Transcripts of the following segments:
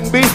joy rising,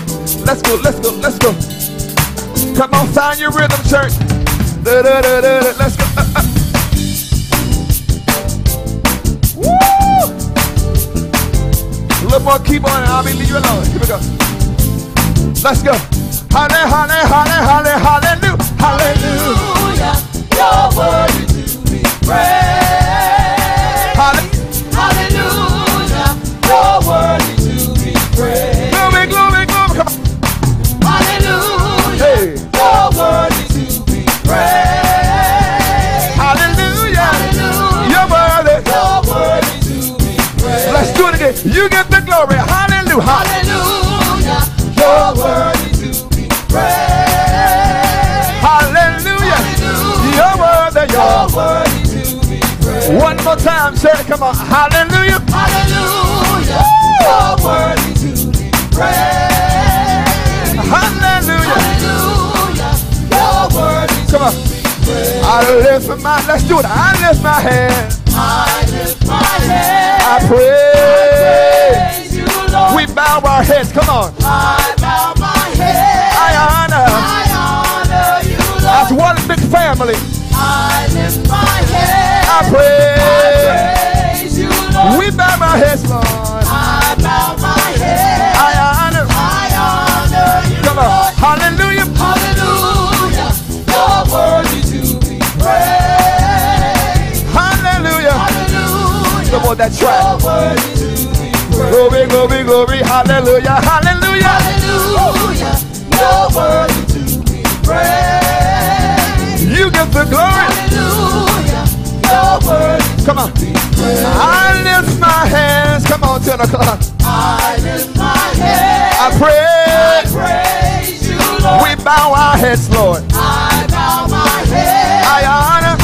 Hallelujah. Hallelujah, you're worthy to be praised. Hallelujah. Hallelujah, You're worthy. you're worthy to be praised. One more time, church. Come on. Hallelujah. Hallelujah, you're worthy to be praised. Hallelujah. Hallelujah, you're worthy Come on. I lift my, let's do it. I lift my hand. I lift my head. I pray. Bow our heads. Come on. I bow my head. I honor. I honor you, Lord. As one big family. I lift my head. I pray. praise you, Lord. We bow our heads, Lord. I bow my head. I honor. I honor you, Come on. Lord. Hallelujah. Hallelujah, you're worthy to be praised. Hallelujah. Hallelujah, Come on, that you're Glory, glory, glory. Hallelujah. Hallelujah. Hallelujah, you're worthy to be praised. You get the glory. Hallelujah, you're worthy Come on. I lift my hands. Come on, 10 o'clock. I lift my head. I pray. praise you, Lord. We bow our heads, Lord. I bow my head. I honor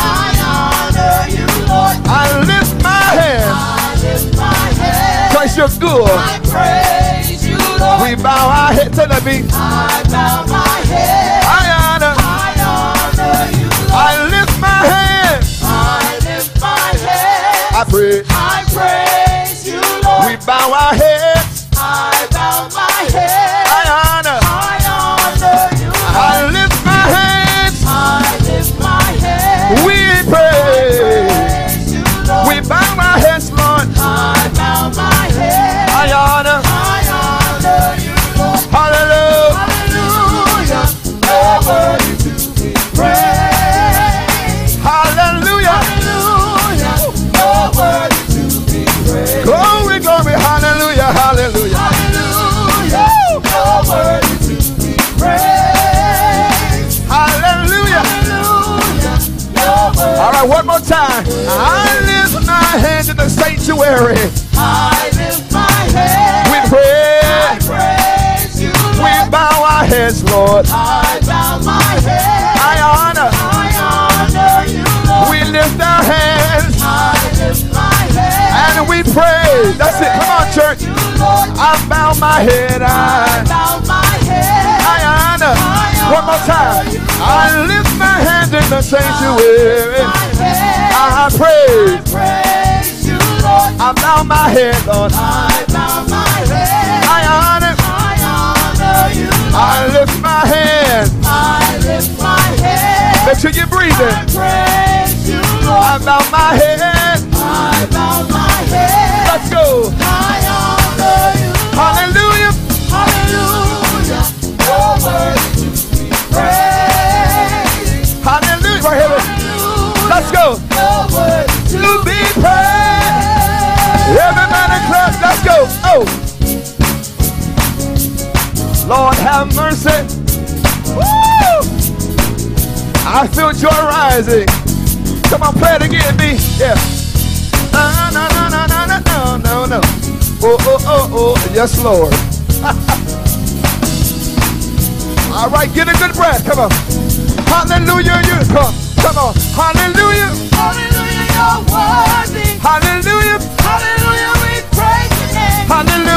head. Good. I praise you. We bow our heads to the beat. I bow my head. I honor. I honor you, I lift my hands. I lift my head. I pray. I praise you, Lord. We bow our heads. I bow my head. Sanctuary. I lift my head. We I pray. praise you, We bow our heads, Lord. I bow my head. I honor. I honor you, Lord. We lift our hands I lift my head. and we pray. That's it. Come on, church. You, Lord. I bow my head. I I, bow my head. I honor. One more time. I lift my hands in the sanctuary. I pray. Praise you, Lord. I bow my head, Lord. I bow my head. I honor. I honor you, Lord. I lift my hand. I lift my head. Make sure you're breathing. I praise you, Lord. I bow my head. I bow my head. Let's go. I honor you. Hallelujah. Hallelujah. You're worthy to be praised. Hallelujah. Right here. Hallelujah. Let's go. Have mercy. Woo! I feel joy rising. Come on, play it again, B. Yeah. No, no, no, no, no, no, no, no. Oh, oh, oh, oh. Yes, Lord. All right, get a good breath. Come on. Hallelujah. You come. Come on. Hallelujah. Hallelujah, you're worthy. Hallelujah. Hallelujah, we praise your name. Hallelujah.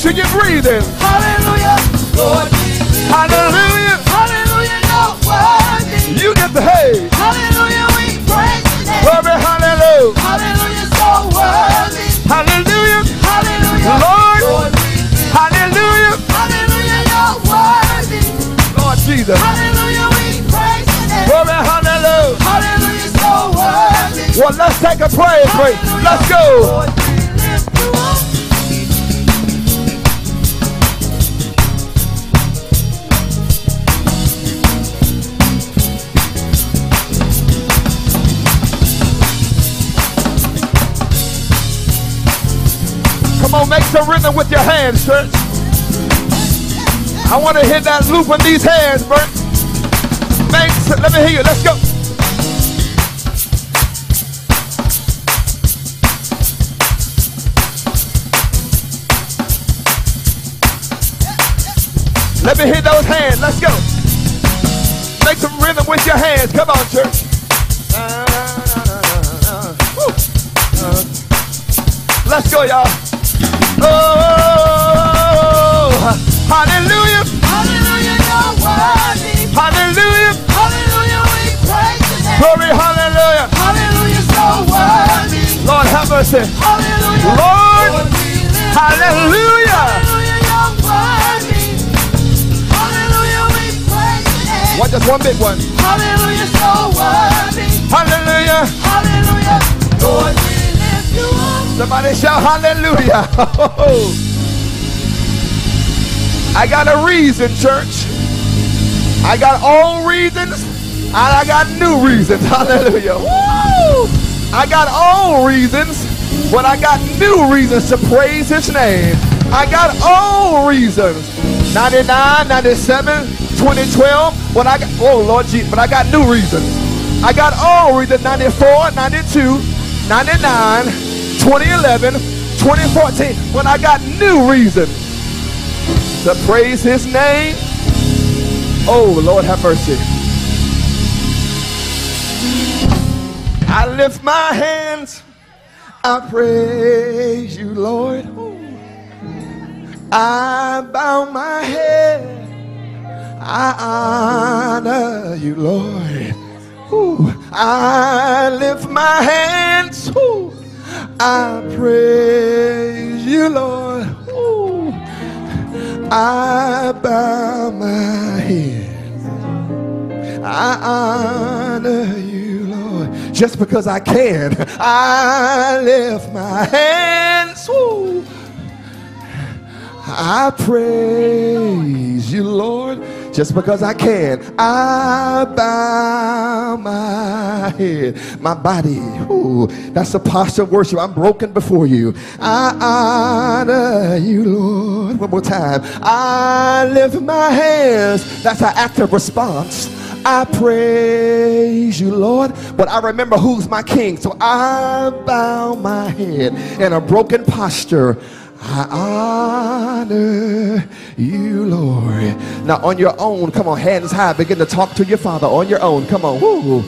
To and breathing. Hallelujah. Lord Jesus. Hallelujah. Hallelujah. No worthy. You get the hay. Hallelujah. We praise today. Glory, hallelujah. Hallelujah. So worthy. Hallelujah. Hallelujah. Lord. Lord Jesus. Hallelujah. Hallelujah. No worthy. Lord Jesus. Hallelujah. We praise today. Glory, hallelujah. Hallelujah. So worthy. Well, let's take a prayer break. Let's go. Lord Come on, make some rhythm with your hands, church. I want to hit that loop with these hands, Bert. Make, let me hear you. Let's go. Let me hear those hands. Let's go. Make some rhythm with your hands. Come on, church. Let's go, y'all. Oh, hallelujah. Hallelujah, you're worthy. Hallelujah. Hallelujah, we praise your name. Glory, hallelujah. Hallelujah, so worthy. Lord, have mercy. Hallelujah. Lord, hallelujah. Hallelujah, you're worthy. Hallelujah, we praise your name. What, just one big one. Hallelujah, so worthy. Hallelujah. Hallelujah, Lord, Somebody shout hallelujah. I got a reason, church. I got old reasons and I got new reasons. Hallelujah. Woo! I got old reasons, but I got new reasons to praise his name. I got old reasons. 99, 97, 2012. But I got, oh Lord Jesus, but I got new reasons. I got old reasons 94, 92, 99, 2011, 2014. when I got new reasons to praise his name. Oh, Lord, have mercy. I lift my hands. I praise you, Lord. I bow my head. I honor you, Lord. Ooh, I lift my hands. Ooh, I praise you, Lord. Ooh, I bow my head. I honor you, Lord. Just because I can, I lift my hands. Ooh. I praise you, Lord, just because I can. I bow my head, my body. Ooh, that's a posture of worship. I'm broken before you. I honor you, Lord. One more time. I lift my hands. That's an active response. I praise you, Lord, but I remember who's my king. So I bow my head in a broken posture. I honor you, Lord. Now, on your own, come on, hands high, begin to talk to your Father on your own. Come on, woo.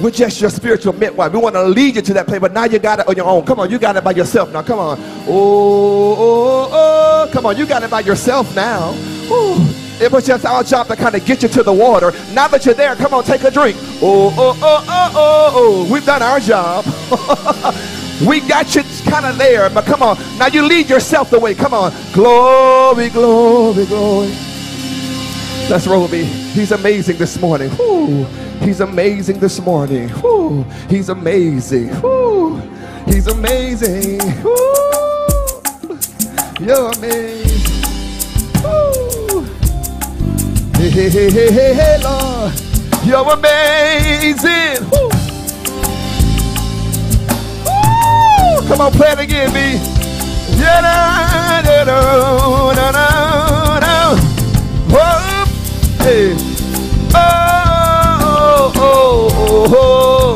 We're just your spiritual midwife. We want to lead you to that place, but now you got it on your own. Come on, you got it by yourself now. Come on. Oh, oh, oh. oh. Come on, you got it by yourself now. Ooh. It was just our job to kind of get you to the water. Now that you're there, come on, take a drink. Oh, oh, oh, oh, oh, oh. We've done our job. we got you kind of there, but come on. Now you lead yourself the way. Come on. Glory, glory, glory. Let's roll me. He's amazing this morning. Whew. He's amazing this morning. Whew. He's amazing. Whew. He's amazing. Whew. You're amazing. Hey, hey, hey, hey, hey, Lord. You're amazing. Woo! Come on, play it again, B. Yeah, da, da, da, da, da, hey. Oh, oh, oh, oh.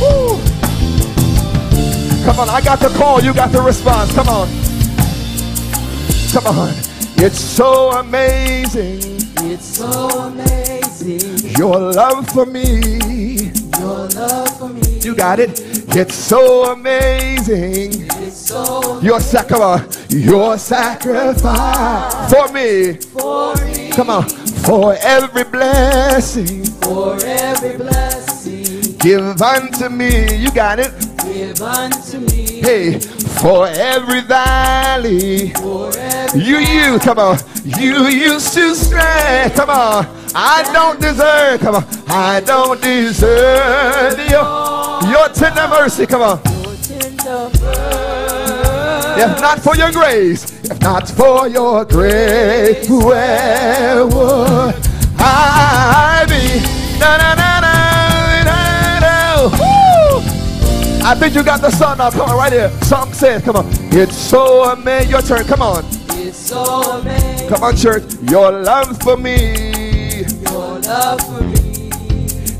Woo. Come on, I got the call, you got the response. Come on. Come on. It's so amazing, It's so amazing. your love for me. Me. You got it. It's so amazing. It's so Your sacrifice, your sacrifice for me. for me. Come on, for every blessing For every blessing. give unto me. You got it. Give unto me. Hey, for every valley For every you use. Come on, you used to stray. Come on, I don't deserve, come on. I don't deserve your, your tender mercy, come on. If not for your grace, if not for your grace, where would I be? Na, na, na, na, na, na. Woo! I think you got the song now. Come on, right here. Song says, come on. It's so amazing. Your turn. Come on. It's so amazing. Come on, church. Your love for me. Your love for me.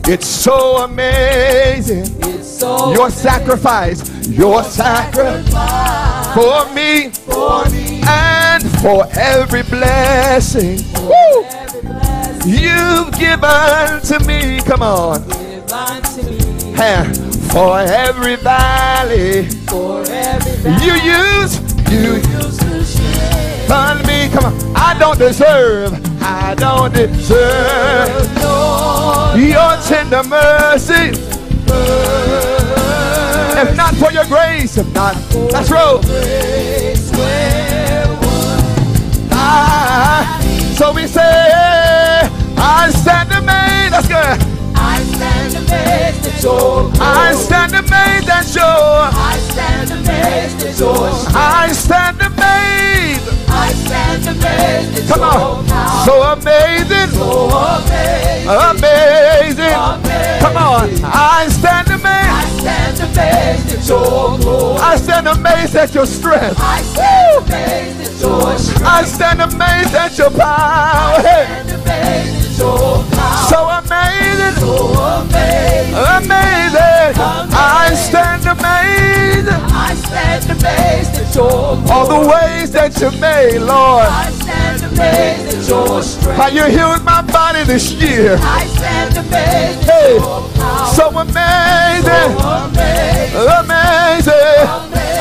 It's so amazing. It's so Your sacrifice. Your sacrifice sacrifice for me for me. and for every blessing. Woo! Every blessing You've given to me. Come on. me. For every valley For every you use, you used to on me. Come on. I don't deserve, I don't deserve your tender mercy. If not for your grace, if not, let's roll. I, so we say, I stand amazed. That's good. I stand amazed at your I stand amazed at your. I stand amazed at your strength. I stand amazed. I stand amazed at Come your on. power. So amazing. So amazing. Amazing. Come on. I stand I amazed. stand amazed at your glory. I stand amazed at your strength. I stand amazed at your strength. I stand amazed at your power. I stand amazed at your power. So amazing. So amazing. Amazing. I stand amazed. I stand amazed at your. All the ways that you made, Lord. I stand amazed at your strength. How you healed my body this year. I stand amazed Hey. your power. So amazing. So amazing. Amazing.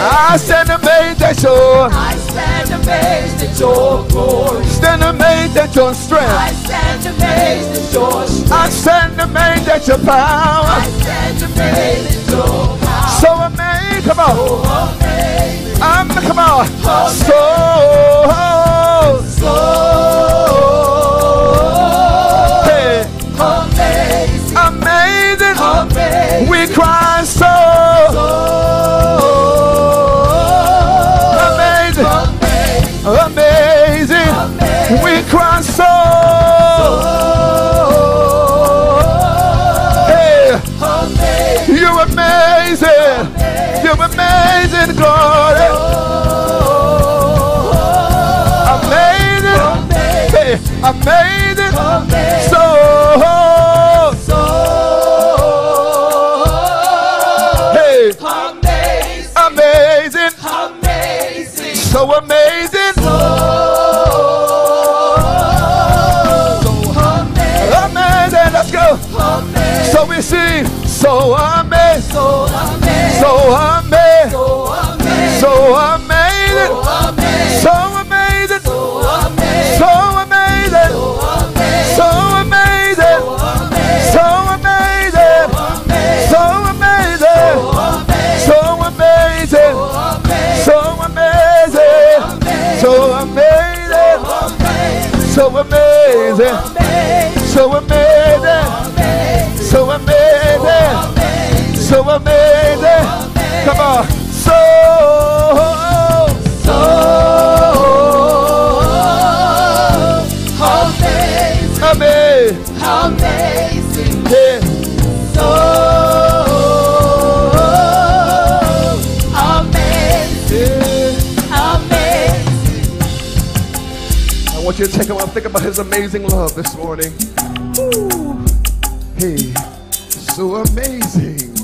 I stand amazed at your I stand amazed at your glory. stand amazed at your I strength. stand amazed at your strength. I stand amazed at your power. I stand amazed at your power. So amazed. Come on. So amazing. Um, come on. So So go up. Want you to take a while think about his amazing love this morning. Woo. Hey, so amazing.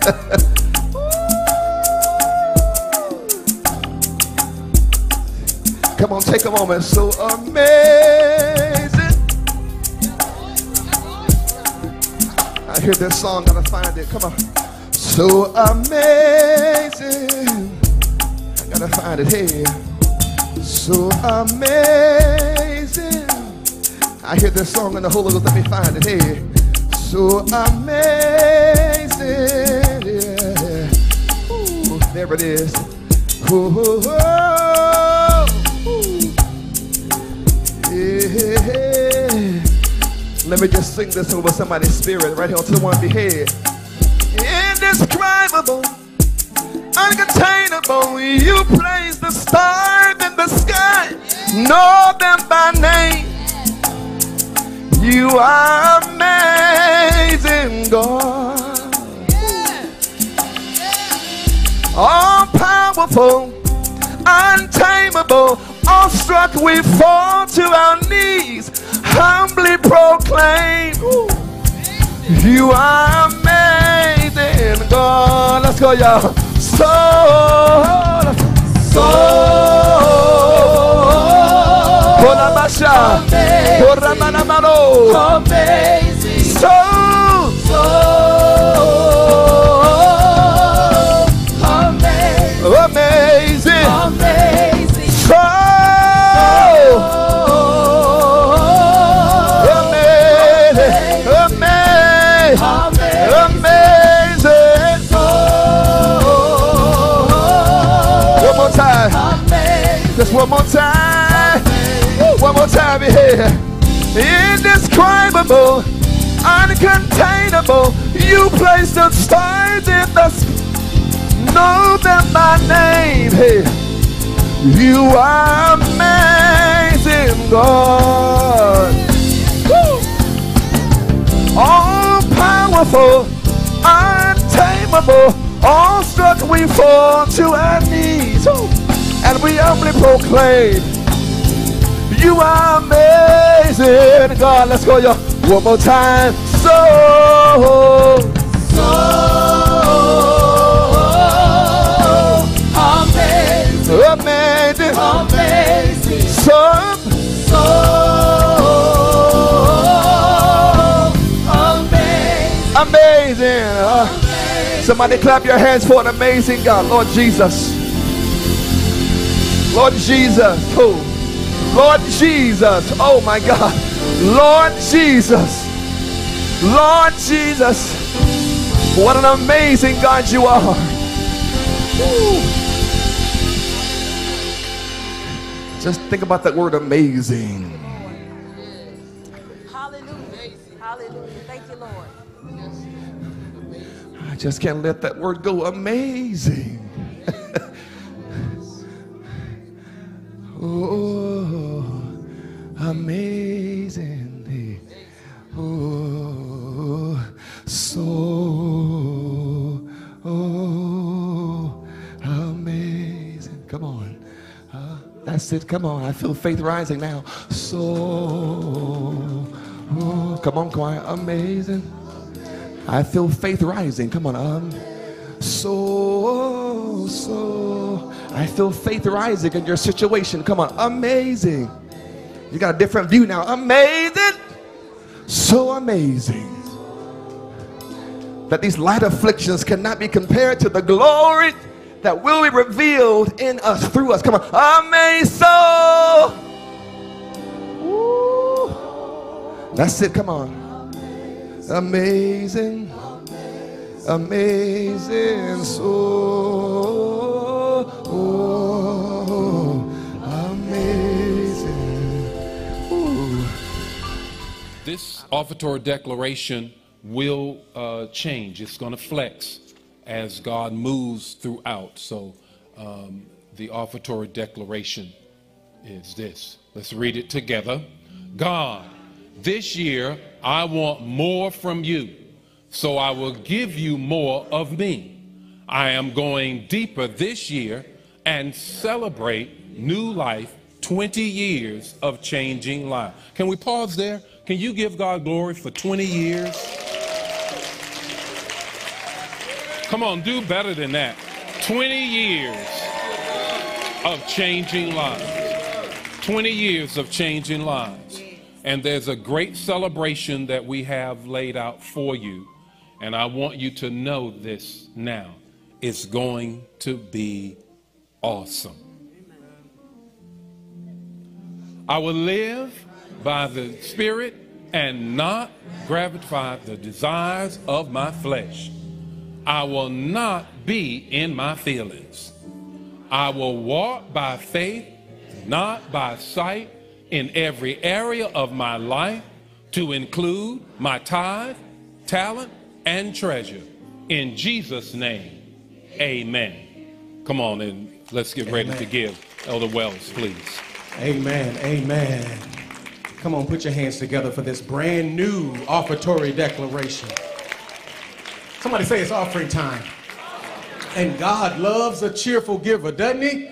Come on, take a moment. So amazing. I hear this song, gotta find it. Come on. So amazing. I gotta find it here. So amazing. I hear this song in the Holy Ghost. Let me find it here. So amazing. Yeah. Ooh, there it is. Ooh, ooh, ooh. Yeah. Let me just sing this over somebody's spirit right here the one behead. Indescribable, uncontainable, you place the stars know them by name. You are amazing, God. All powerful, untamable, awestruck, we fall to our knees, humbly proclaim, You are amazing, God. Let's go, y'all. So, so, Amazing. so, So amazing. amazing, Amazing. so, amazing, amazing, amazing. One more time. Just one more time. One more time here. Indescribable, uncontainable. You place the stars in the sky. Know them by name. Hey. You are amazing, God. All powerful, untamable, awestruck we fall to our knees. Woo. And we humbly proclaim, You are amazing, God. Let's go, y'all. One more time. So, so amazing. Amazing. Amazing. So so amazing. Uh, somebody clap your hands for an amazing God. Lord Jesus. Lord Jesus. Oh. Lord Jesus. Oh my God. Lord Jesus. Lord Jesus. What an amazing God you are. Woo. Just think about that word amazing. Hallelujah. Hallelujah. Thank you, Lord. I just can't let that word go. Amazing. oh, amazing. Oh, so oh, amazing. Come on. Uh, that's it. Come on. I feel faith rising now. So, oh, come on, choir. Amazing. I feel faith rising. Come on. Um, so, so. I feel faith rising in your situation. Come on. Amazing. You got a different view now. Amazing. So amazing. That these light afflictions cannot be compared to the glory that will be revealed in us through us. Come on. Amazing. So. That's it. Come on. Amazing, amazing, so oh, amazing. This offertory declaration will uh, change. It's going to flex as God moves throughout. So um, the offertory declaration is this. Let's read it together. God, this year I want more from you, so I will give you more of me. I am going deeper this year and celebrate new life 20 years of changing life. Can we pause there? Can you give God glory for 20 years? Come on, do better than that. 20 years of changing lives. 20 years of changing lives. And there's a great celebration that we have laid out for you. And I want you to know this now. It's going to be awesome. I will live by the Spirit and not gratify the desires of my flesh. I will not be in my feelings. I will walk by faith, not by sight, in every area of my life, to include my tithe, talent, and treasure. In Jesus' name, amen. Come on and let's get ready to give Elder Wells, please. Amen. Amen. Come on, put your hands together for this brand new offertory declaration. Somebody say it's offering time. And God loves a cheerful giver, doesn't he?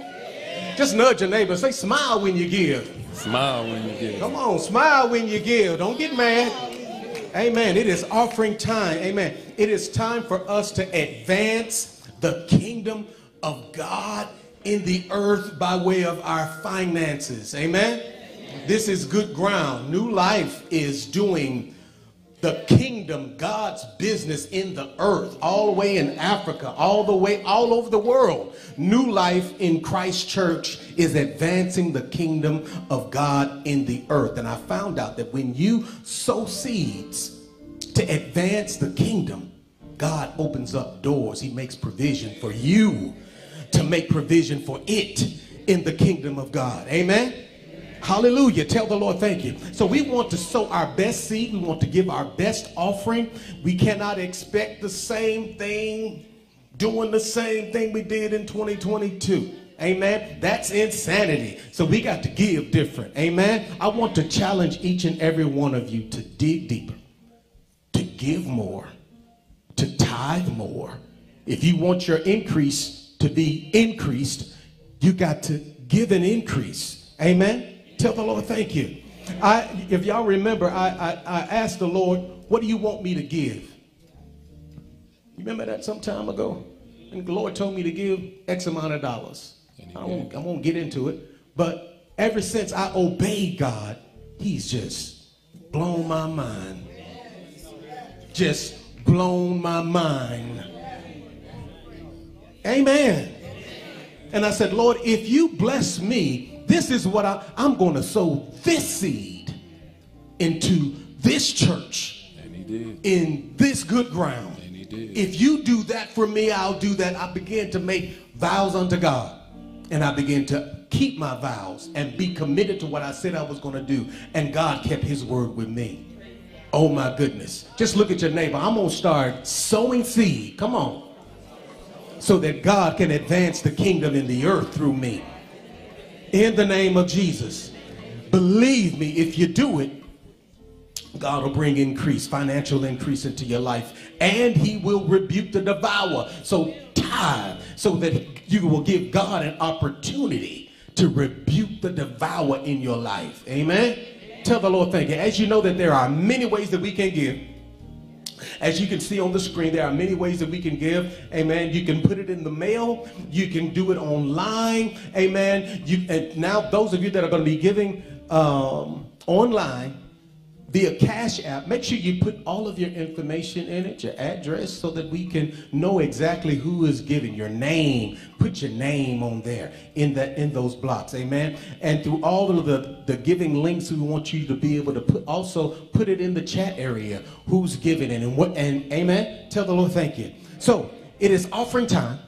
Just nudge your neighbor. Say, smile when you give. Smile when you give. Come on, smile when you give. Don't get mad. Amen. It is offering time. Amen. It is time for us to advance the kingdom of God in the earth by way of our finances. Amen. This is good ground. New life is doing the kingdom, God's business in the earth, all the way in Africa, all the way all over the world. New life in Christ Church is advancing the kingdom of God in the earth. And I found out that when you sow seeds to advance the kingdom, God opens up doors. He makes provision for you to make provision for it in the kingdom of God. Amen. Hallelujah. Tell the Lord thank you. So we want to sow our best seed. We want to give our best offering. We cannot expect the same thing, doing the same thing we did in 2022. Amen. That's insanity. So we got to give different. Amen. I want to challenge each and every one of you to dig deeper, to give more, to tithe more. If you want your increase to be increased, you got to give an increase. Amen. Tell the Lord, thank you. I, if y'all remember, I, I, I asked the Lord, what do you want me to give? You remember that some time ago? And the Lord told me to give X amount of dollars. I won't, I won't get into it. But ever since I obeyed God, He's just blown my mind. Just blown my mind. Amen. And I said, Lord, if you bless me, this is what I, I'm going to sow this seed into this church in this good ground. If you do that for me, I'll do that. I began to make vows unto God. And I began to keep my vows and be committed to what I said I was going to do. And God kept his word with me. Oh my goodness. Just look at your neighbor. I'm going to start sowing seed. Come on. So that God can advance the kingdom in the earth through me in the name of Jesus. Believe me, if you do it, God will bring increase, financial increase into your life, and He will rebuke the devourer. So, tithe, so that you will give God an opportunity to rebuke the devourer in your life. Amen. Tell the Lord, thank you. As you know, that there are many ways that we can give. As you can see on the screen, there are many ways that we can give. Amen. You can put it in the mail. You can do it online. Amen. You, and now those of you that are going to be giving um, online, via Cash App, make sure you put all of your information in it, your address, so that we can know exactly who is giving. Your name, put your name on there in that in those blocks, amen. And through all of the the giving links, we want you to be able to put also put it in the chat area. Who's giving and what and amen. Tell the Lord thank you. So it is offering time.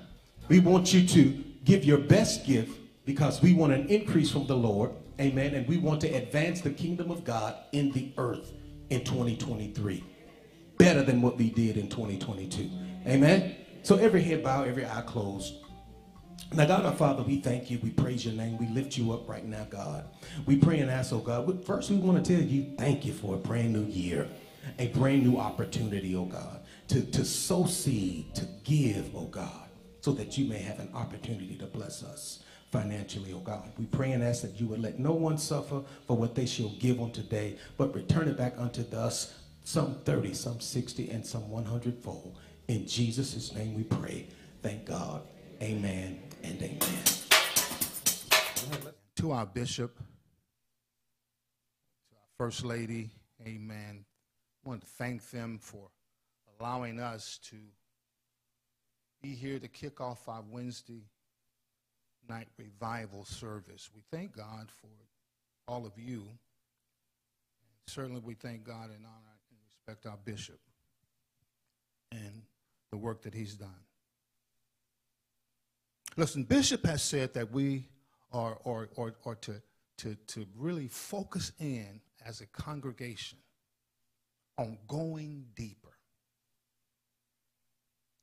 We want you to give your best gift because we want an increase from the Lord. Amen. And we want to advance the kingdom of God in the earth in 2023. Better than what we did in 2022. Amen. So every head bow, every eye closed. Now, God our Father, we thank you. We praise your name. We lift you up right now, God. We pray and ask, oh God. First, we want to tell you thank you for a brand new year, a brand new opportunity, oh God, to, to sow seed, to give, oh God, so that you may have an opportunity to bless us financially, oh God. We pray and ask that you would let no one suffer for what they shall give on today, but return it back unto us, some 30, some 60, and some 100 fold. In Jesus' name we pray. Thank God. Amen and amen. To our bishop, to our first lady, amen. I want to thank them for allowing us to be here to kick off our Wednesday night revival service. We thank God for all of you. Certainly, we thank God and honor and respect our bishop and the work that he's done. Listen, Bishop has said that we are, or, or, or to, to, to really focus in as a congregation on going deeper.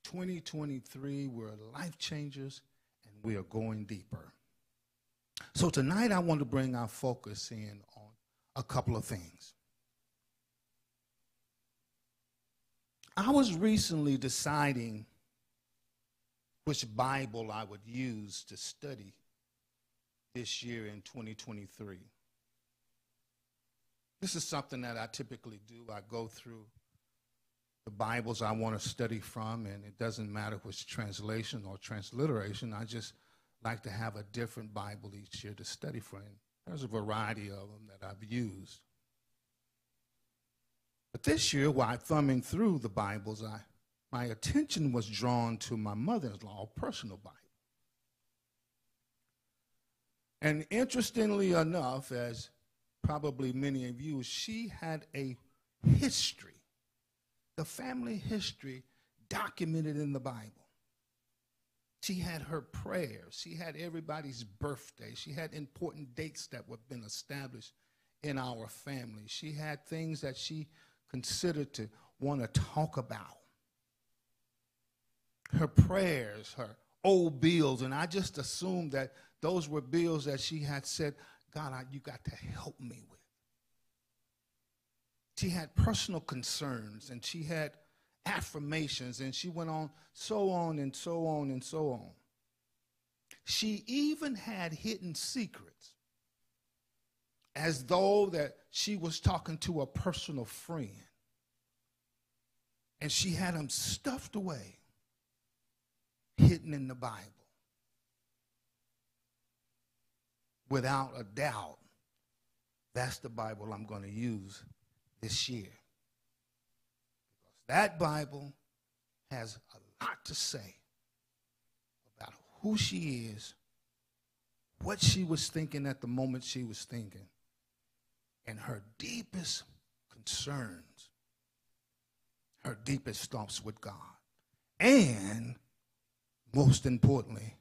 2023, we're life changers and we are going deeper. So tonight, I want to bring our focus in on a couple of things. I was recently deciding which Bible I would use to study this year in 2023. This is something that I typically do. I go through the Bibles I want to study from, and it doesn't matter which translation or transliteration. I just like to have a different Bible each year to study from. There's a variety of them that I've used. But this year, while thumbing through the Bibles, I, my attention was drawn to my mother in law personal Bible. And interestingly enough, as probably many of you, she had a history, the family history documented in the Bible. She had her prayers. She had everybody's birthday. She had important dates that were been established in our family. She had things that she considered to want to talk about. Her prayers, her old bills, and I just assumed that those were bills that she had said, God, I, you got to help me with. She had personal concerns and she had affirmations, and she went on, so on and so on and so on. She even had hidden secrets as though that she was talking to a personal friend. And she had them stuffed away, hidden in the Bible. Without a doubt, that's the Bible I'm going to use this year. Because that Bible has a lot to say about who she is, what she was thinking at the moment she was thinking, and her deepest concerns, her deepest thoughts with God. And most importantly,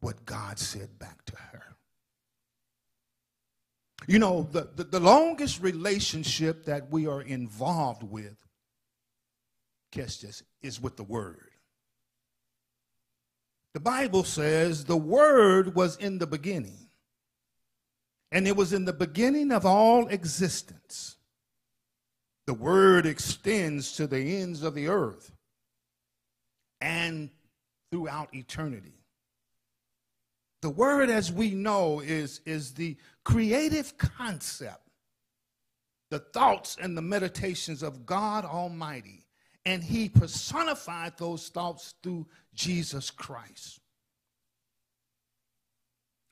what God said back to her. You know, the, the, the, longest relationship that we are involved with catch this, is with the Word. The Bible says the Word was in the beginning, and it was in the beginning of all existence. The Word extends to the ends of the earth and throughout eternity. The Word, as we know, is, is the creative concept, the thoughts and the meditations of God Almighty and he personified those thoughts through Jesus Christ.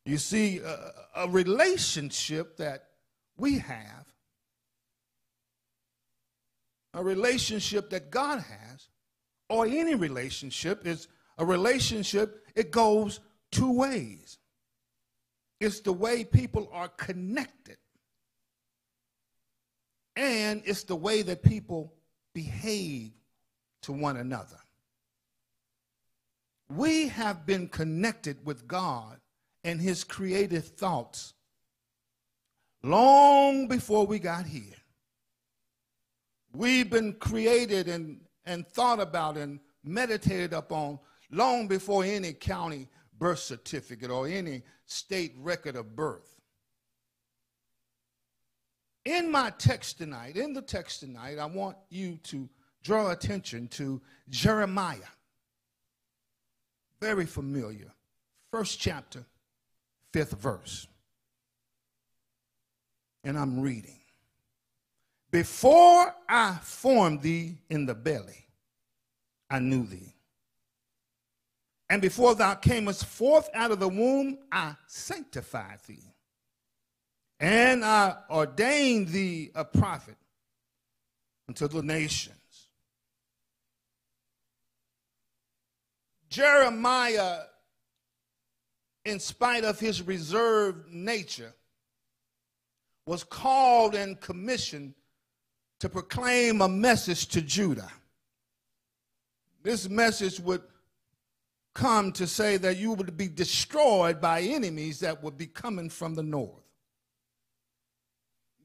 You see, a, a relationship that we have, a relationship that God has, or any relationship, is a relationship, it goes two ways. It's the way people are connected, and it's the way that people behave to one another. We have been connected with God and his creative thoughts long before we got here. We've been created and, and thought about and meditated upon long before any county birth certificate or any state record of birth. In my text tonight, in the text tonight, I want you to draw attention to Jeremiah. Very familiar. First chapter, fifth verse. And I'm reading. Before I formed thee in the belly, I knew thee. And before thou camest forth out of the womb, I sanctified thee. And I ordained thee a prophet unto the nations. Jeremiah, in spite of his reserved nature, was called and commissioned to proclaim a message to Judah. This message would come to say that you would be destroyed by enemies that would be coming from the north.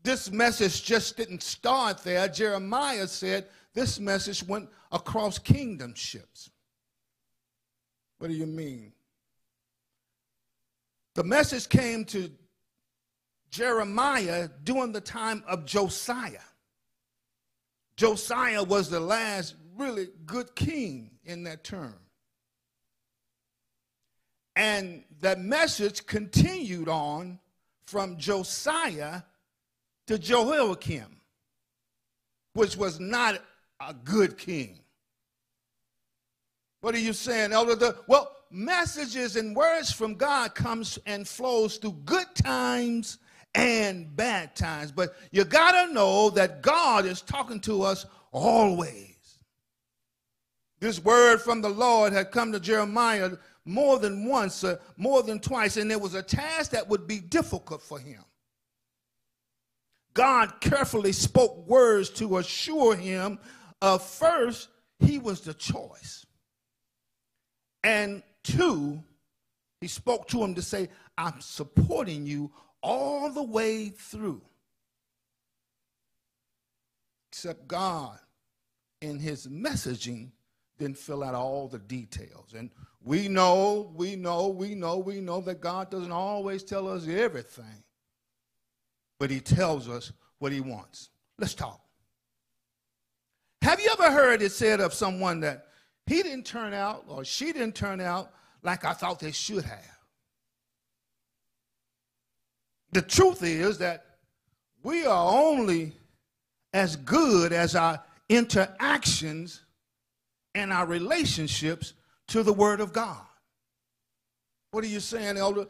this message just didn't start there. Jeremiah said this message went across kingdomships. What do you mean? The message came to Jeremiah during the time of Josiah. Josiah was the last really good king in that term. And that message continued on from Josiah to Jehoiakim, which was not a good king. What are you saying, Elder? The, well, messages and words from God comes and flows through good times and bad times. But you got to know that God is talking to us always. This word from the Lord had come to Jeremiah more than once, uh, more than twice, and it was a task that would be difficult for him. God carefully spoke words to assure him of first, he was the choice. And two, he spoke to him to say, I'm supporting you all the way through. Except God, in his messaging, didn't fill out all the details. And we know, we know, we know, we know that God doesn't always tell us everything but he tells us what he wants. Let's talk. Have you ever heard it said of someone that he didn't turn out or she didn't turn out like I thought they should have? The truth is that we are only as good as our interactions and our relationships to the Word of God. What are you saying, Elder?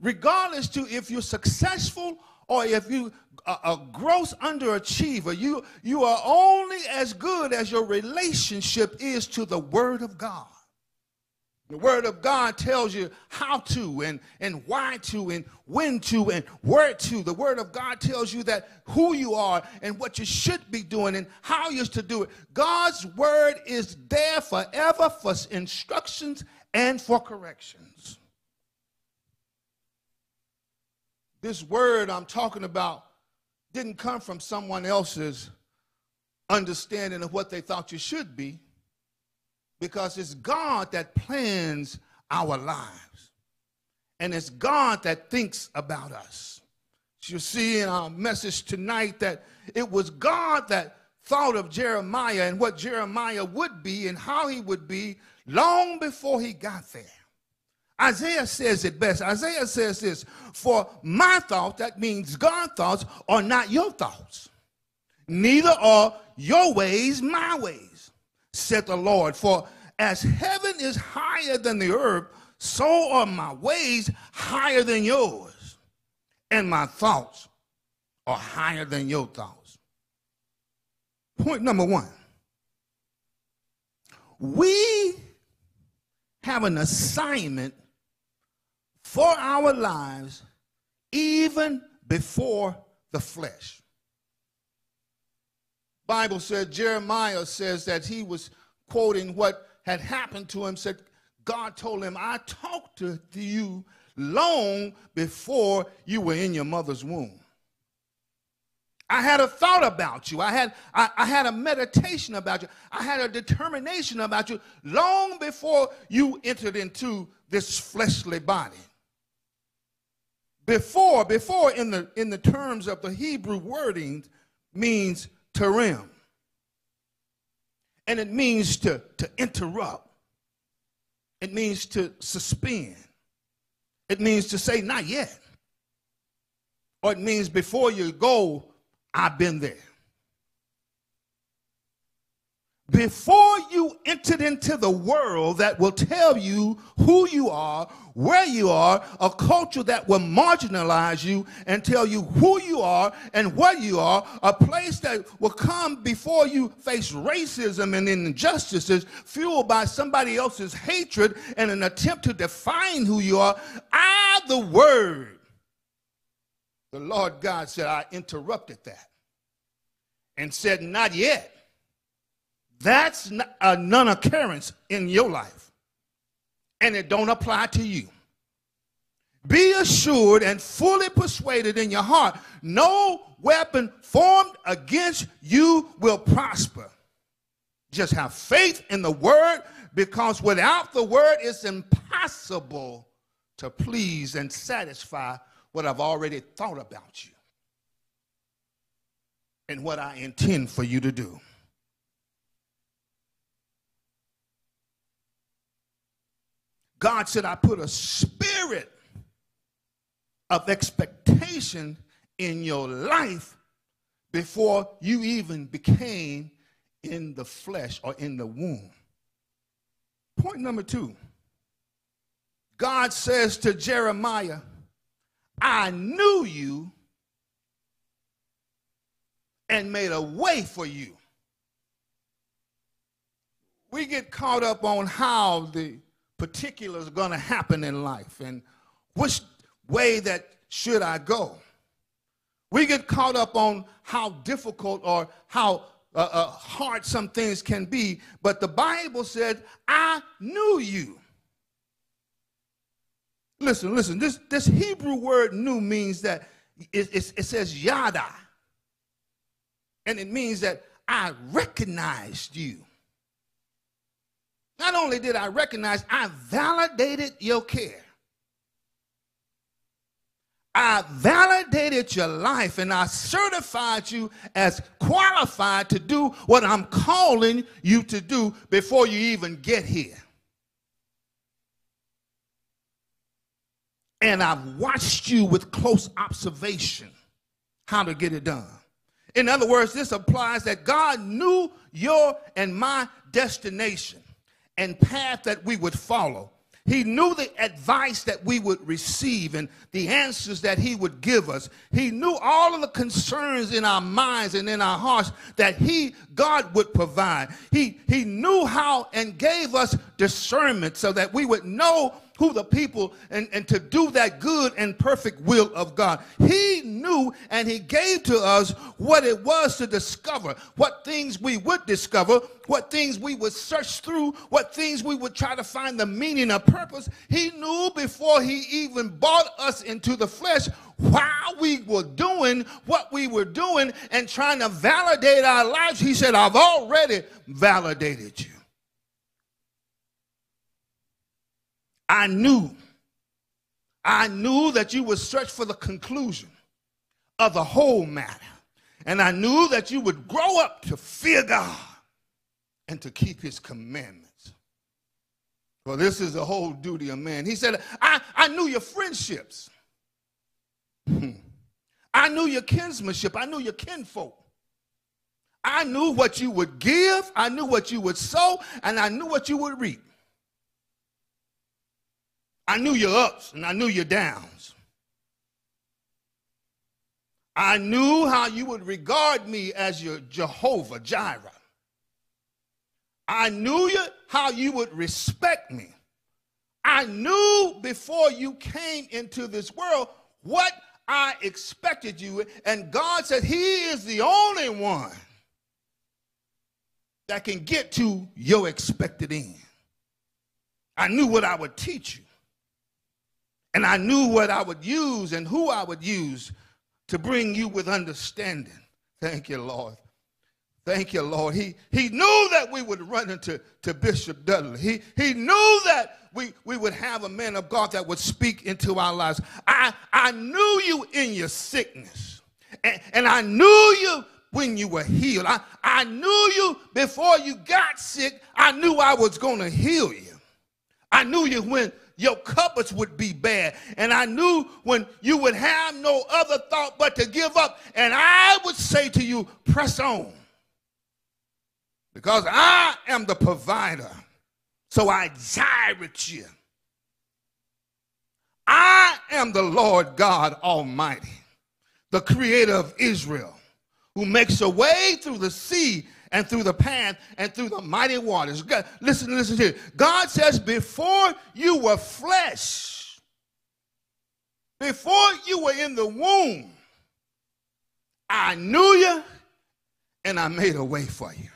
Regardless to if you're successful or if you a, a gross underachiever, you you are only as good as your relationship is to the Word of God. The Word of God tells you how to and, and why to and when to and where to. The Word of God tells you that who you are and what you should be doing and how you're to do it. God's Word is there forever for instructions and for corrections. this word I'm talking about didn't come from someone else's understanding of what they thought you should be, because it's God that plans our lives. And it's God that thinks about us. You see in our message tonight that it was God that thought of Jeremiah and what Jeremiah would be and how he would be long before he got there. Isaiah says it best. Isaiah says this For my thoughts, that means God's thoughts, are not your thoughts, neither are your ways my ways, said the Lord. For as heaven is higher than the earth, so are my ways higher than yours, and my thoughts are higher than your thoughts. Point number one we have an assignment for our lives even before the flesh. Bible said Jeremiah says that he was quoting what had happened to him said God told him I talked to you long before you were in your mother's womb. I had a thought about you. I had, I, I, had a meditation about you. I had a determination about you long before you entered into this fleshly body. Before, before in the in the terms of the Hebrew wording means terim. And it means to, to interrupt. It means to suspend. It means to say not yet. Or it means before you go, I've been there before you entered into the world that will tell you who you are, where you are, a culture that will marginalize you and tell you who you are and what you are, a place that will come before you face racism and injustices fueled by somebody else's hatred and an attempt to define who you are. I, the word, the Lord God said, I interrupted that and said, Not yet. That's a non-occurrence in your life. And it don't apply to you. Be assured and fully persuaded in your heart. no weapon formed against you will prosper. Just have faith in the word because without the word, it's impossible to please and satisfy what I've already thought about you and what I intend for you to do. God said, I put a spirit of expectation in your life before you even became in the flesh or in the womb. Point number two God says to Jeremiah, I knew you and made a way for you. We get caught up on how the particulars are going to happen in life and which way that should I go. We get caught up on how difficult or how uh, uh, hard some things can be, but the Bible said, I knew you. Listen, listen, this, this Hebrew word knew means that it, it, it says yada. And it means that I recognized you. Not only did I recognize, I validated your care. I validated your life and I certified you as qualified to do what I'm calling you to do before you even get here. And I've watched you with close observation how to get it done. In other words, this applies that God knew your and my destination and path that we would follow. He knew the advice that we would receive and the answers that he would give us. He knew all of the concerns in our minds and in our hearts that he, God, would provide. He, he knew how and gave us discernment so that we would know who the people and, and to do that good and perfect will of God. He knew and he gave to us what it was to discover, what things we would discover, what things we would search through, what things we would try to find the meaning of purpose. He knew before he even brought us into the flesh while we were doing what we were doing and trying to validate our lives. He said, I've already validated you. I knew, I knew that you would search for the conclusion of the whole matter. And I knew that you would grow up to fear God and to keep his commandments. Well, this is the whole duty of man. He said, I, I knew your friendships. Hmm. I knew your kinsmanship. I knew your kinfolk. I knew what you would give. I knew what you would sow. And I knew what you would reap. I knew your ups and I knew your downs. I knew how you would regard me as your Jehovah Jireh. I knew you, how you would respect me. I knew before you came into this world what I expected you. And God said, He is the only one that can get to your expected end. I knew what I would teach you. And I knew what I would use and who I would use to bring you with understanding. Thank you, Lord. Thank you, Lord. He, he knew that we would run into to Bishop Dudley. He, he knew that we, we would have a man of God that would speak into our lives. I, I knew you in your sickness. And, and I knew you when you were healed. I, I knew you before you got sick. I knew I was going to heal you. I knew you when your cupboards would be bad. And I knew when you would have no other thought but to give up. And I would say to you, press on. Because I am the provider. So I gyrate you. I am the Lord God Almighty, the creator of Israel, who makes a way through the sea and through the path and through the mighty waters. God, listen, listen here. God says, before you were flesh, before you were in the womb, I knew you and I made a way for you.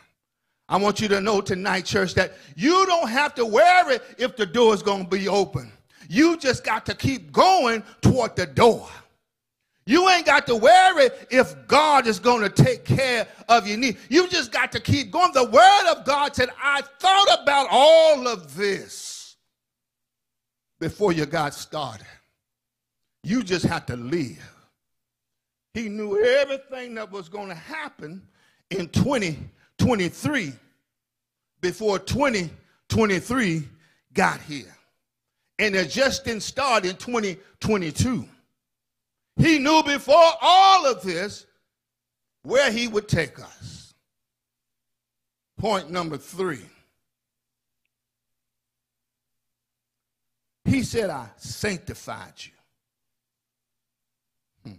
I want you to know tonight, church, that you don't have to worry if the door is going to be open. You just got to keep going toward the door. You ain't got to worry if God is going to take care of your need. You just got to keep going. The word of God said, I thought about all of this before you got started. You just had to live. He knew everything that was going to happen in 2023 before 2023 got here. And it just didn't start in 2022. He knew before all of this where he would take us. Point number three. He said, I sanctified you. Hmm.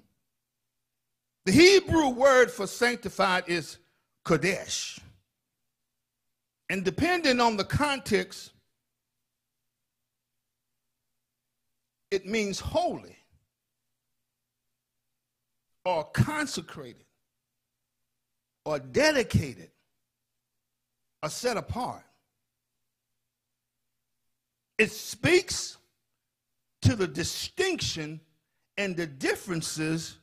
The Hebrew word for sanctified is Kodesh. And depending on the context, it means holy or consecrated or dedicated or set apart. It speaks to the distinction and the differences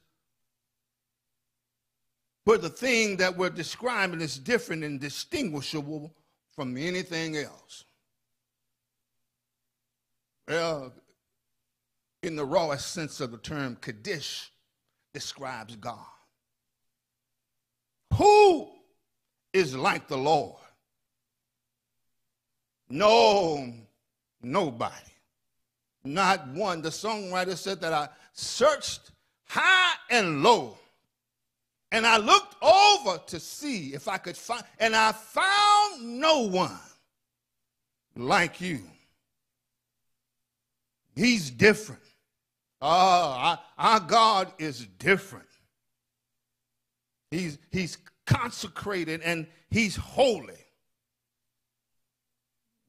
where the thing that we're describing is different and distinguishable from anything else. Well, in the rawest sense of the term, Kaddish describes God. Who is like the Lord? No, nobody. Not one. The songwriter said that I searched high and low and I looked over to see if I could find, and I found no one like you. He's different. Oh, our God is different. He's, he's consecrated and he's holy.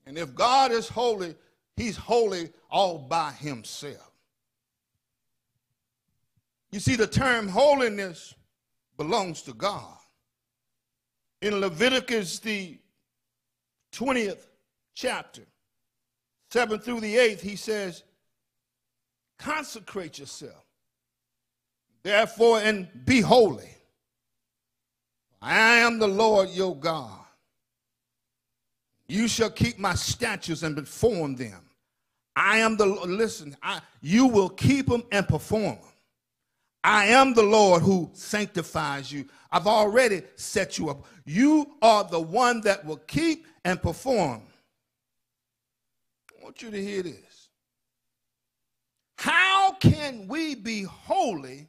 And if God is holy, he's holy all by himself. You see, the term holiness belongs to God. In Leviticus, the 20th chapter, 7 through the 8th, he says, Consecrate yourself, therefore, and be holy. I am the Lord your God. You shall keep my statutes and perform them. I am the listen. I, you will keep them and perform them. I am the Lord who sanctifies you. I've already set you up. You are the one that will keep and perform. I want you to hear this. How can we be holy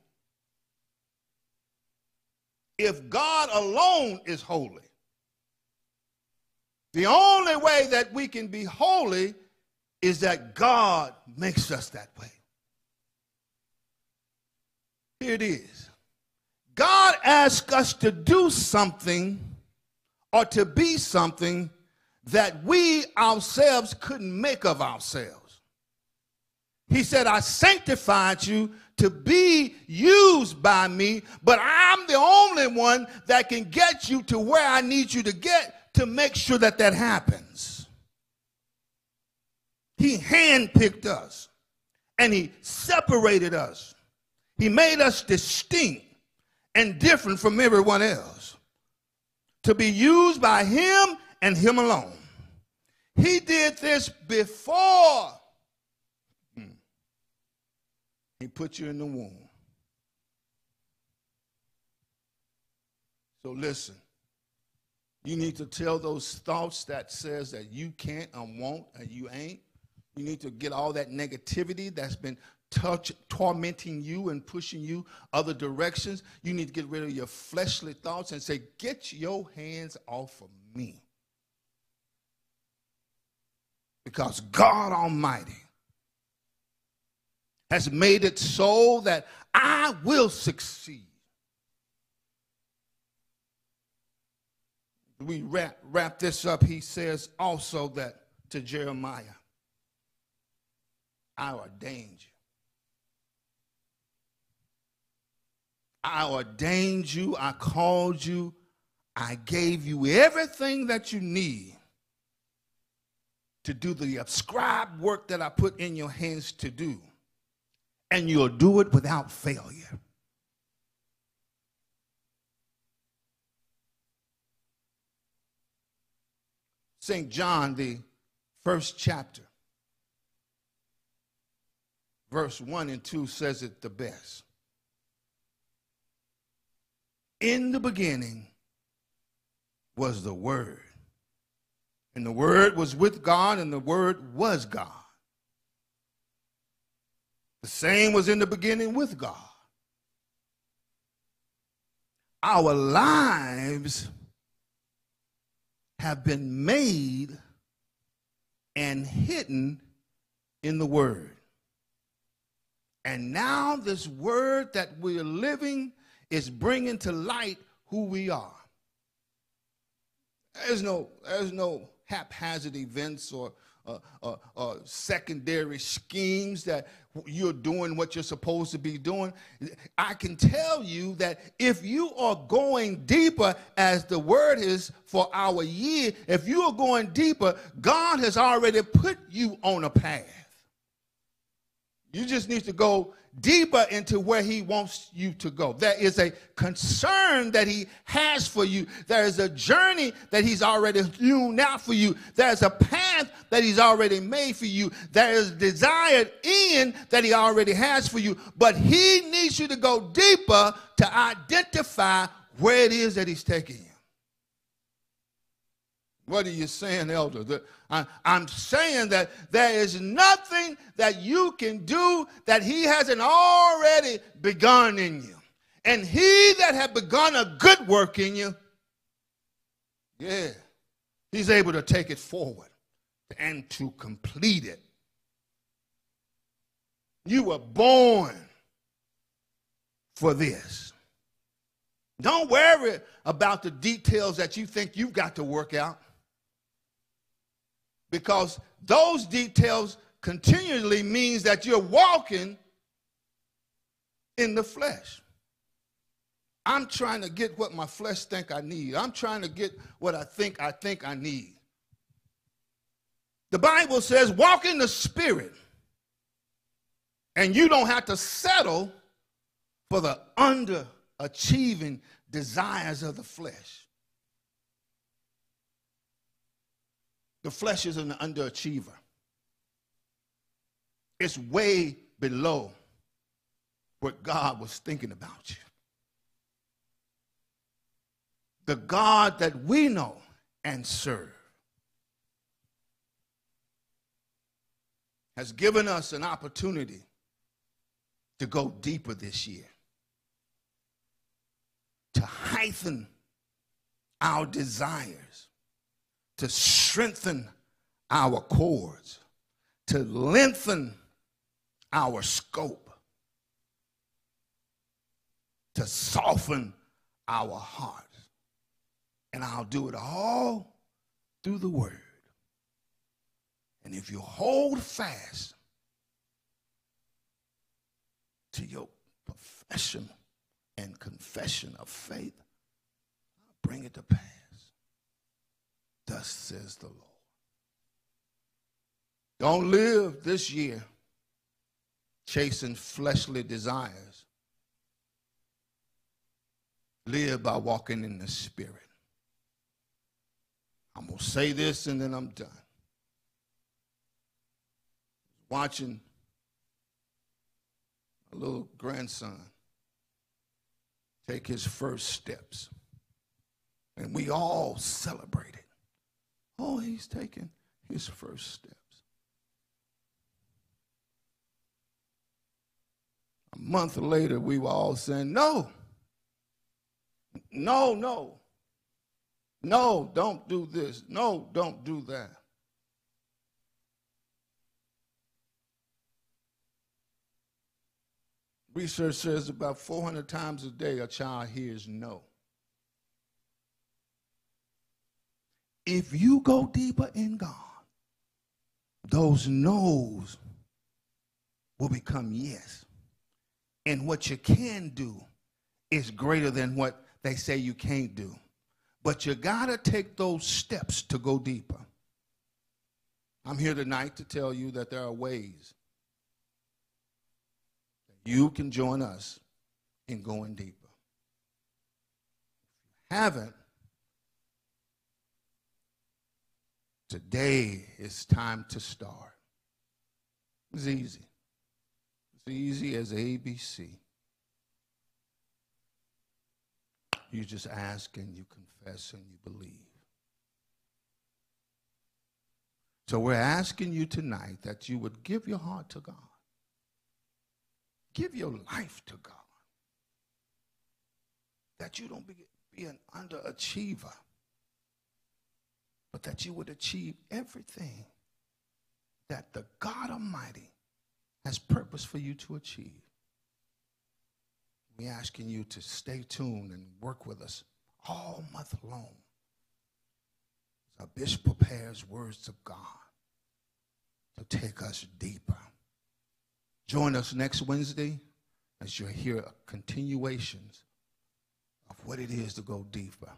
if God alone is holy? The only way that we can be holy is that God makes us that way. Here it is. God asks us to do something or to be something that we ourselves couldn't make of ourselves. He said, I sanctified you to be used by me, but I'm the only one that can get you to where I need you to get to make sure that that happens. He handpicked us and he separated us he made us distinct and different from everyone else to be used by Him and Him alone. He did this before hmm, He put you in the womb. So listen, you need to tell those thoughts that says that you can't and won't and you ain't. You need to get all that negativity that's been touch, tormenting you and pushing you other directions, you need to get rid of your fleshly thoughts and say, Get your hands off of me. Because God Almighty has made it so that I will succeed. We wrap, wrap this up. He says also that to Jeremiah, I ordained you. I ordained you, I called you, I gave you everything that you need to do the ascribed work that I put in your hands to do and you'll do it without failure. St. John, the first chapter, verse 1 and 2 says it the best. In the beginning was the Word, and the Word was with God, and the Word was God the same was in the beginning with God. Our lives have been made and hidden in the Word. And now, this Word that we're living is bringing to light who we are. There's no, there's no haphazard events or uh, uh, uh, secondary schemes that you're doing what you're supposed to be doing. I can tell you that if you are going deeper, as the word is for our year, if you are going deeper, God has already put you on a path. You just need to go deeper into where he wants you to go. There is a concern that he has for you. There is a journey that he's already hewn out for you. There's a path that he's already made for you. There is desired end that he already has for you. But he needs you to go deeper to identify where it is that he's taking you. What are you saying, elder? I, I'm saying that there is nothing that you can do that he hasn't already begun in you. And he that had begun a good work in you, yeah, he's able to take it forward and to complete it. You were born for this. Don't worry about the details that you think you've got to work out because those details continually means that you're walking in the flesh. I'm trying to get what my flesh think I need. I'm trying to get what I think I think I need. The Bible says walk in the spirit and you don't have to settle for the underachieving desires of the flesh. The flesh is an underachiever. It's way below what God was thinking about you. The God that we know and serve has given us an opportunity to go deeper this year, to heighten our desires to strengthen our cords, to lengthen our scope, to soften our hearts. And I'll do it all through the word. And if you hold fast to your profession and confession of faith, I'll bring it to pass. Thus says the Lord. Don't live this year chasing fleshly desires. Live by walking in the Spirit. I'm going to say this and then I'm done. Watching a little grandson take his first steps. And we all celebrated. Oh, he's taking his first steps. A month later, we were all saying, No, no, no, no, don't do this. No, don't do that. Research says about 400 times a day a child hears no. If you go deeper in God, those no's will become yes. And what you can do is greater than what they say you can't do. But you got to take those steps to go deeper. I'm here tonight to tell you that there are ways that you can join us in going deeper. If you haven't, Today is time to start. It's easy. It's easy as ABC. You just ask and you confess and you believe. So we're asking you tonight that you would give your heart to God. Give your life to God. That you don't be, be an underachiever, but that you would achieve everything that the God Almighty has purpose for you to achieve. We're asking you to stay tuned and work with us all month long. As our bishop prepares words of God to take us deeper. Join us next Wednesday as you'll hear continuations of what it is to go deeper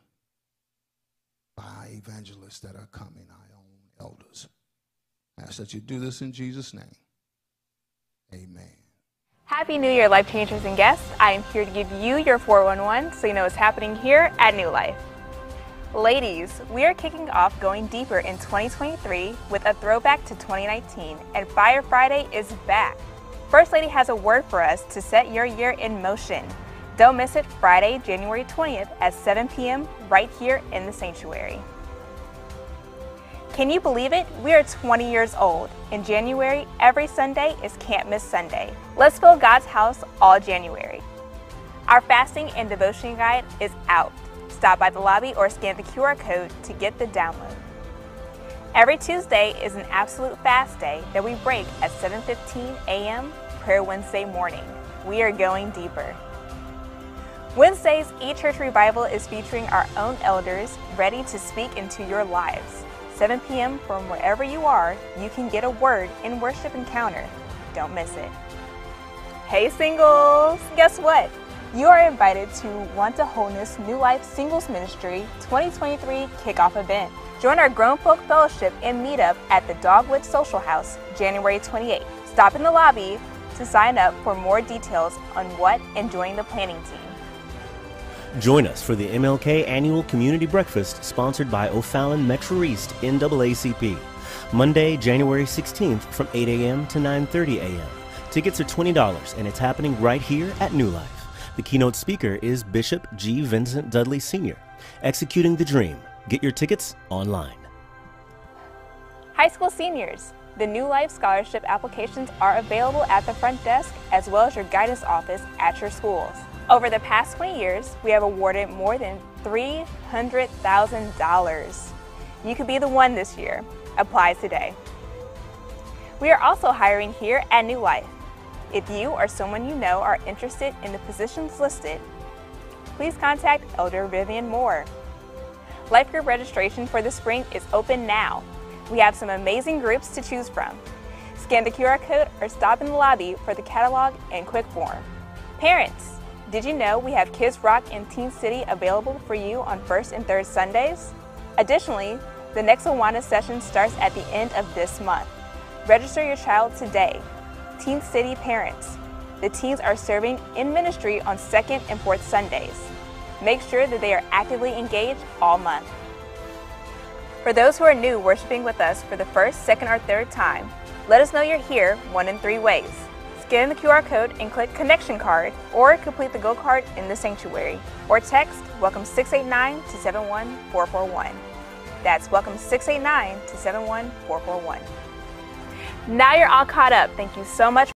by evangelists that are coming, our own elders. I ask that you do this in Jesus' name. Amen. Happy New Year, Life Changers and guests. I am here to give you your 411 so you know what's happening here at New Life. Ladies, we are kicking off going deeper in 2023 with a throwback to 2019, and Fire Friday is back. First Lady has a word for us to set your year in motion. Don't miss it Friday, January 20th at 7 p.m. right here in the sanctuary. Can you believe it? We are 20 years old. In January, every Sunday is Can't Miss Sunday. Let's fill God's house all January. Our fasting and devotion guide is out. Stop by the lobby or scan the QR code to get the download. Every Tuesday is an absolute fast day that we break at 7:15 a.m. Prayer Wednesday morning. We are going deeper. Wednesdays, eChurch Revival is featuring our own elders ready to speak into your lives. 7 p.m. from wherever you are, you can get a word in worship encounter. Don't miss it. Hey singles! Guess what? You are invited to Want to Wholeness New Life Singles Ministry 2023 kickoff event. Join our Grown Folk Fellowship and meetup at the Dogwood Social House January 28th. Stop in the lobby to sign up for more details on what and join the planning team. Join us for the MLK Annual Community Breakfast sponsored by O'Fallon Metro East NAACP. Monday, January 16th from 8 a.m. to 9:30 a.m. Tickets are $20 and it's happening right here at New Life. The keynote speaker is Bishop G. Vincent Dudley Sr. Executing the Dream. Get your tickets online. High school seniors, the New Life Scholarship applications are available at the front desk as well as your guidance office at your schools. Over the past 20 years, we have awarded more than $300,000. You could be the one this year. Apply today. We are also hiring here at New Life. If you or someone you know are interested in the positions listed, please contact Elder Vivian Moore. Life group registration for the spring is open now. We have some amazing groups to choose from. Scan the QR code or stop in the lobby for the catalog and quick form. Parents, did you know we have Kids Rock and Teen City available for you on first and third Sundays? Additionally, the next Awana session starts at the end of this month. Register your child today. Teen City parents. The teens are serving in ministry on second and fourth Sundays. Make sure that they are actively engaged all month. For those who are new worshiping with us for the first, second, or third time, let us know you're here one in three ways. Scan the QR code and click Connection Card, or complete the Go card in the sanctuary, or text Welcome 689 to 71441. That's Welcome 689 to 71441. Now you're all caught up. Thank you so much.